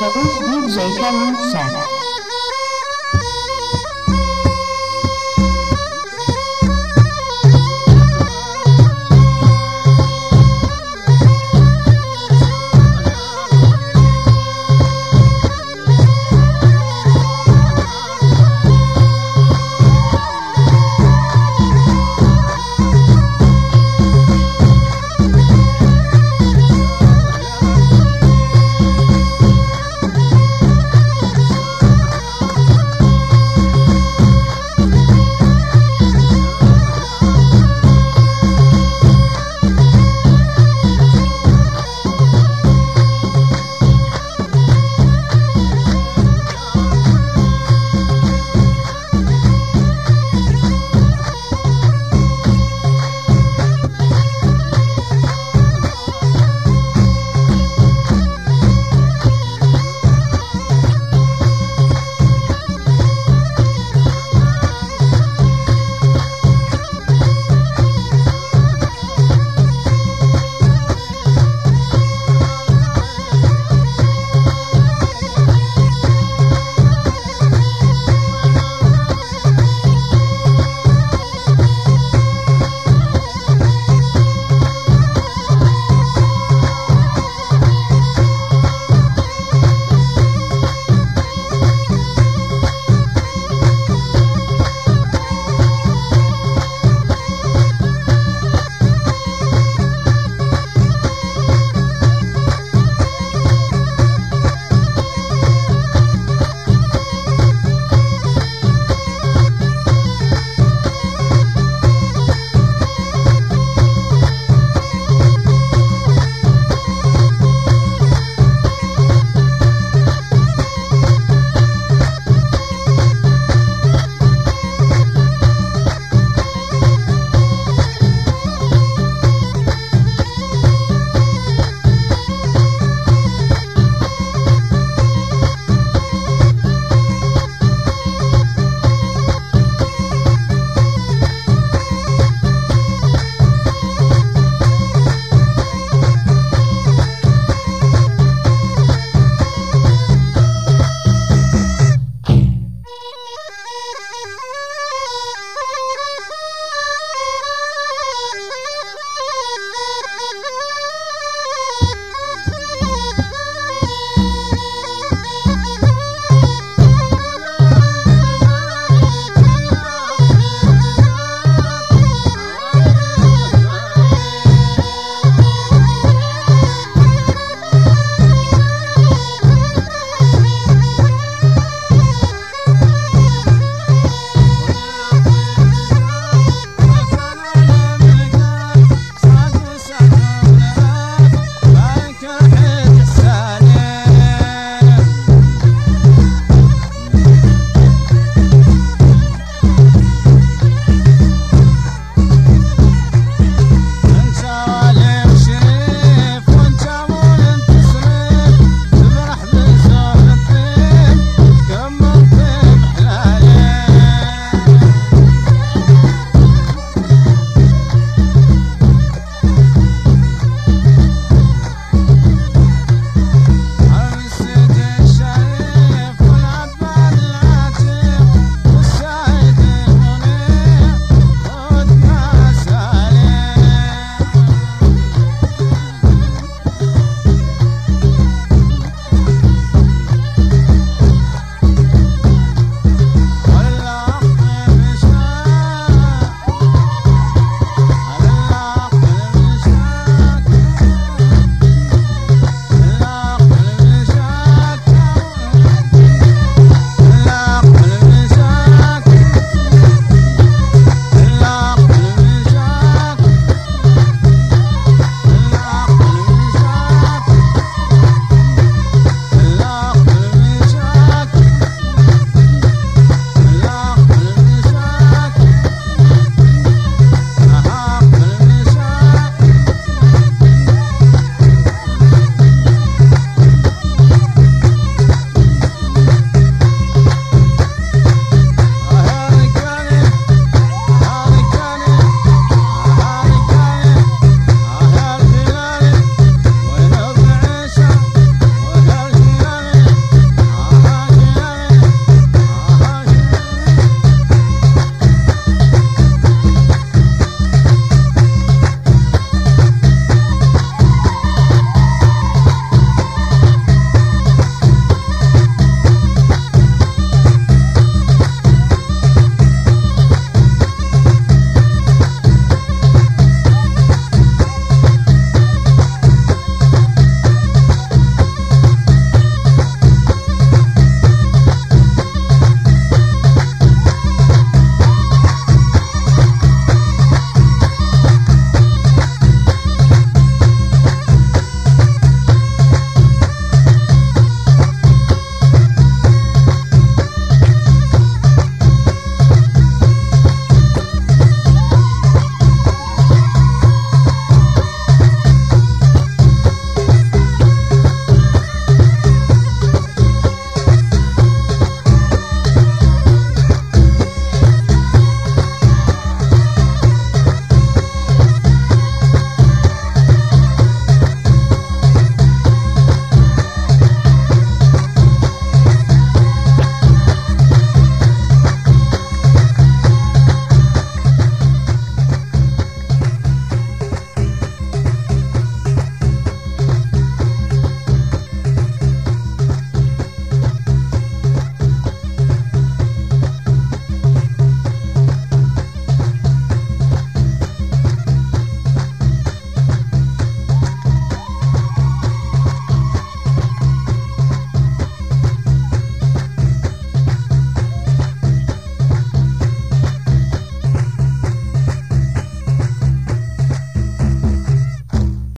Yavuz DJ